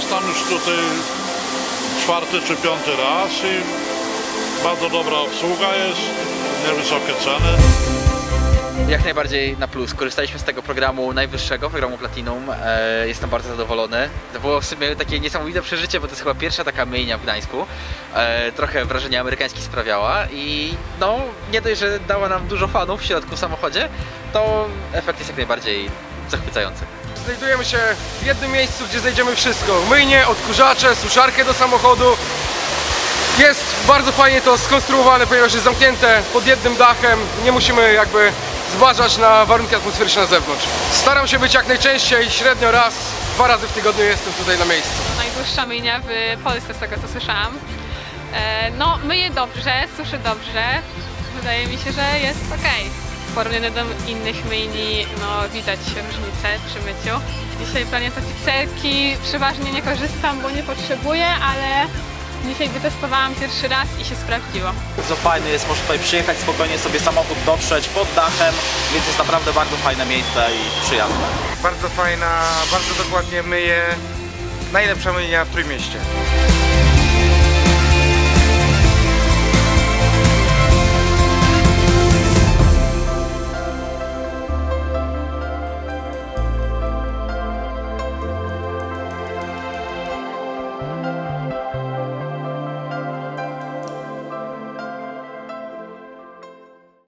Stan już tutaj czwarty czy piąty raz i bardzo dobra obsługa jest, niewysokie ceny. Jak najbardziej na plus. Korzystaliśmy z tego programu najwyższego, programu Platinum. E, jestem bardzo zadowolony. To było w sumie takie niesamowite przeżycie, bo to jest chyba pierwsza taka myjnia w Gdańsku. E, trochę wrażenie amerykańskie sprawiała i no, nie dość, że dała nam dużo fanów w środku w samochodzie, to efekt jest jak najbardziej zachwycający. Znajdujemy się w jednym miejscu, gdzie znajdziemy wszystko. Myjnie, odkurzacze, suszarkę do samochodu. Jest bardzo fajnie to skonstruowane, ponieważ jest zamknięte pod jednym dachem. Nie musimy jakby zważać na warunki atmosferyczne na zewnątrz. Staram się być jak najczęściej, średnio raz, dwa razy w tygodniu jestem tutaj na miejscu. najdłuższa myjnia w Polsce z tego co słyszałam. E, No, myje dobrze, suszy dobrze. Wydaje mi się, że jest ok. W porównaniu do innych myjni, no widać różnicę przy myciu. Dzisiaj planie to pizzerki przeważnie nie korzystam, bo nie potrzebuję, ale dzisiaj wytestowałam pierwszy raz i się sprawdziło. Bardzo fajny jest, można tutaj przyjechać spokojnie sobie samochód dotrzeć pod dachem, więc jest naprawdę bardzo fajne miejsce i przyjazne. Bardzo fajna, bardzo dokładnie myje. Najlepsza myjnia w Trójmieście.